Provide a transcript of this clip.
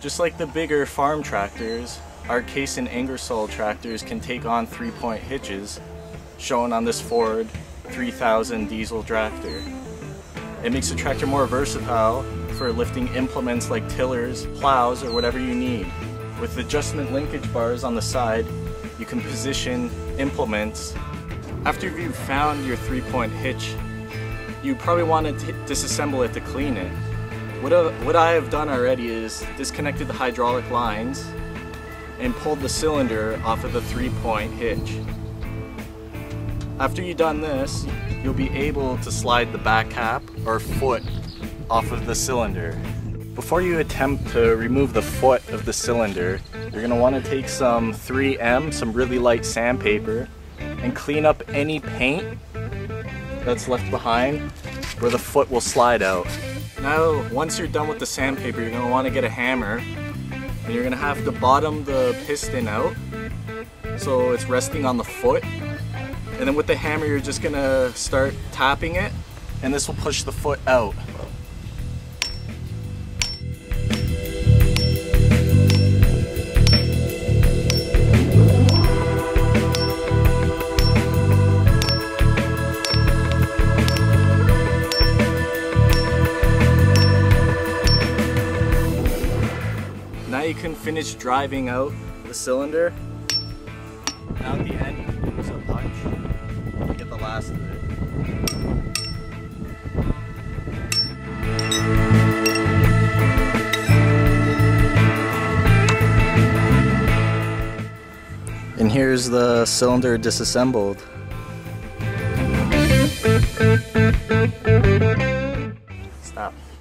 Just like the bigger farm tractors, our Case and Ingersoll tractors can take on three-point hitches, shown on this Ford 3000 diesel tractor. It makes the tractor more versatile for lifting implements like tillers, plows, or whatever you need. With adjustment linkage bars on the side, you can position implements. After you've found your three-point hitch, you probably want to disassemble it to clean it. What, I, what I have done already is disconnected the hydraulic lines and pulled the cylinder off of the three-point hitch. After you've done this, you'll be able to slide the back cap or foot off of the cylinder. Before you attempt to remove the foot of the cylinder, you're going to want to take some 3M, some really light sandpaper, and clean up any paint that's left behind where the foot will slide out. Now, once you're done with the sandpaper, you're want to get a hammer and you're to have to bottom the piston out so it's resting on the foot. And then with the hammer, you're just to start tapping it and this will push the foot out. You can finish driving out the cylinder. Now at the end, a punch get the last of it. And here's the cylinder disassembled.